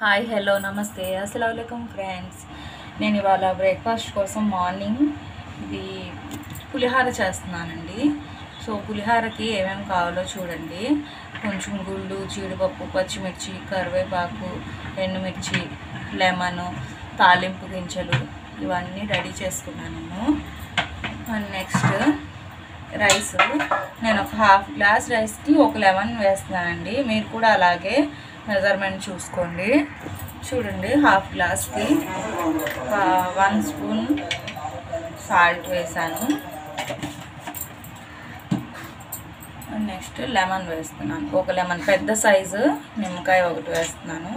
Hi hello నమస్తే. అస్సలం friends. నేను ఇవాళ బ్రేక్ఫాస్ట్ కోసం మార్నింగ్ ఇది పులిహార చేస్తున్నానండి. సో పులిహారకి ఏమేమి కావాలో చూడండి. కొంచెం గుళ్ళు జీడిపప్పు పచ్చిమిర్చి కరివేపాకు ఎండుమిర్చి లెమను తాలింపు గింజలు ఇవన్నీ రెడీ చేసుకున్నాను అండ్ నెక్స్ట్ రైస్. నేను ఒక హాఫ్ గ్లాస్ రైస్కి ఒక లెమన్ వేస్తున్నానండి. మీరు కూడా అలాగే మెజర్మెంట్ చూసుకోండి. చూడండి హాఫ్ గ్లాస్కి వన్ స్పూన్ సాల్ట్ వేసాను. నెక్స్ట్ లెమన్ వేస్తున్నాను. ఒక లెమన్ పెద్ద సైజు నిమ్మకాయ ఒకటి వేస్తున్నాను.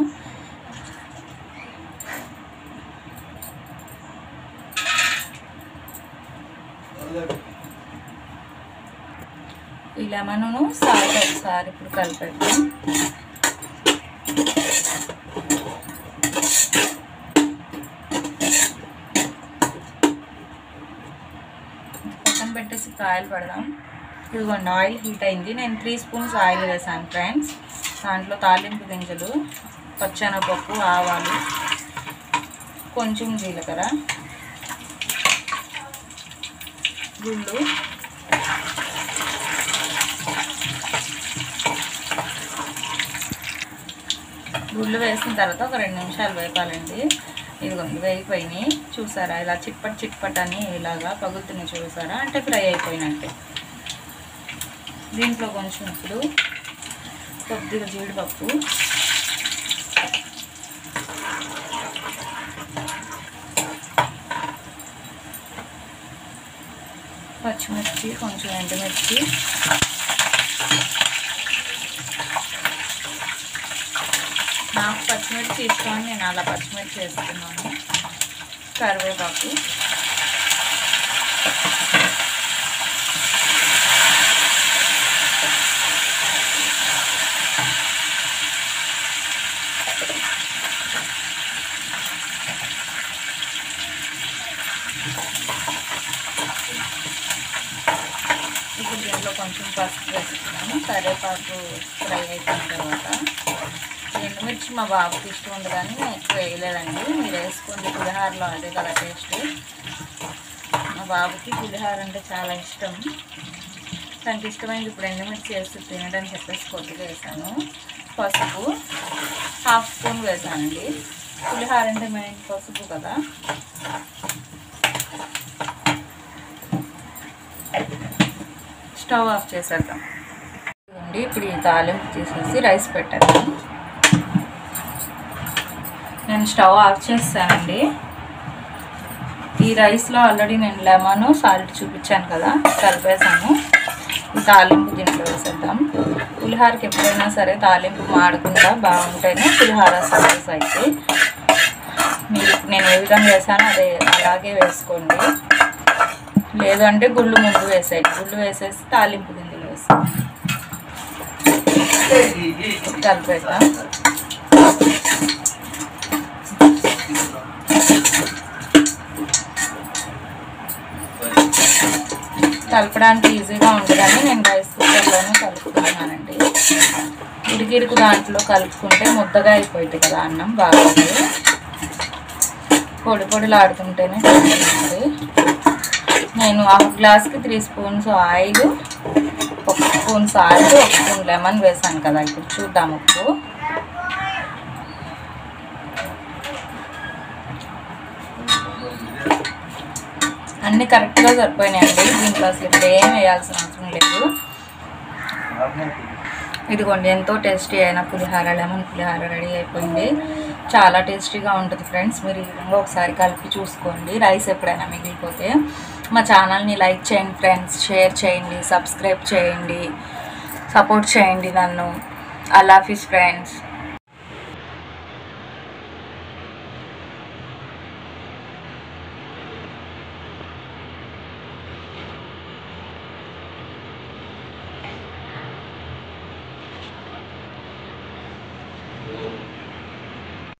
ఈ లెమన్ను సాల్ట్ ఒకసారి ఇప్పుడు కలిపెట్టాం పక్కన పెట్టేసి కాయలు పెడదాం. ఇదిగోండి ఆయిల్ హీట్ అయింది. నేను త్రీ స్పూన్స్ ఆయిల్ వేసాను ఫ్రెండ్స్. దాంట్లో తాలింపు గింజలు పచ్చనపప్పు ఆవాలు కొంచెం జీలకర్ర గుళ్ళు గుళ్ళు వేసిన తర్వాత ఒక రెండు నిమిషాలు వేపాలండి. ఇదిగోండి వేగిపోయినాయి చూసారా? ఇలా చిట్పట్ చిట్పట్ అని ఇలాగా పగులుతున్నాయి చూసారా? అంటే ఫ్రై అయిపోయినట్టే. దీంట్లో కొంచెం ఇప్పుడు కొద్దిగా జీడిపప్పు. పచ్చిమిర్చి కొంచెం ఎండుమిర్చి. నాకు పచ్చిమిర్చి ఇష్టం నేను అలా పచ్చిమిర్చి వేస్తున్నాను కరివేపాకు. ఇప్పుడు దీంట్లో కొంచెం పసుపు వేస్తున్నాను కరివేపాకు ఫ్రై అయిపోయిన తర్వాత ఎండుమిర్చి మా బాబుకి ఇష్టం ఉంది కానీ నేను ఎక్కువ వేయలేదండి. మీరు వేసుకుంది పులిహారలో అదే కదా టేస్ట్. మా బాబుకి పులిహార అంటే చాలా ఇష్టం. తనకి ఇష్టమైంది ఇప్పుడు ఎండుమిర్చి వేస్తూ తినడం చెప్పేసి కొద్దిగా వేసాను. పసుపు హాఫ్ స్పూన్ వేసానండి. పులిహార అంటే మెయిన్ పసుపు కదా. స్టవ్ ఆఫ్ చేసేద్దాం. ఇప్పుడు ఈ తాలింపు తీసేసి రైస్ పెట్టేద్దాం. నేను స్టవ్ ఆఫ్ చేస్తానండి. ఈ రైస్లో ఆల్రెడీ నేను లెమన్ సాల్ట్ చూపించాను కదా కలిపేసాను తాలింపు దీంట్లో వేసేద్దాం. పులిహారకి ఎప్పుడైనా సరే తాలింపు మాడకుండా బాగుంటేనే పులిహార సక్సెస్ అయితే. మీరు నేను ఏ విధంగా వేసానో అదే అలాగే వేసుకోండి. లేదంటే గుళ్ళు ముందు వేసాయి. గుళ్ళు వేసేసి తాలింపు గింజలు వేసి కలిపేద్దాం. కలపడానికి ఈజీగా ఉంటుందని నేను రైస్ కుక్కర్లోనే కలుపుతున్నానండి ఇరిగిరికి దాంట్లో కలుపుకుంటే ముద్దగా అయిపోయింది కదా అన్నం బాగుంది పొడి పొడిలు ఆడుతుంటేనే బాగుంటుంది నేను హాఫ్ గ్లాస్కి త్రీ స్పూన్స్ ఆయిల్ ఒక స్పూన్ సాల్ట్ ఒక స్పూన్ లెమన్ వేసాను కదా. ఇప్పుడు చూద్దాం ఉప్పు. అన్నీ కరెక్ట్గా సరిపోయినాయండి. దీంట్లో అసలు ఇప్పుడు ఏం వేయాల్సిన అవసరం లేదు. ఇదిగోండి ఎంతో టేస్టీ అయిన పులిహార లెమన్ పులిహార రెడీ అయిపోయింది. చాలా టేస్టీగా ఉంటుంది ఫ్రెండ్స్. మీరు ఈ విధంగా ఒకసారి కలిపి చూసుకోండి. రైస్ ఎప్పుడైనా మిగిలిపోతే మా ఛానల్ని లైక్ చేయండి ఫ్రెండ్స్. షేర్ చేయండి సబ్స్క్రైబ్ చేయండి సపోర్ట్ చేయండి నన్ను. అల్లాఫీస్ ఫ్రెండ్స్.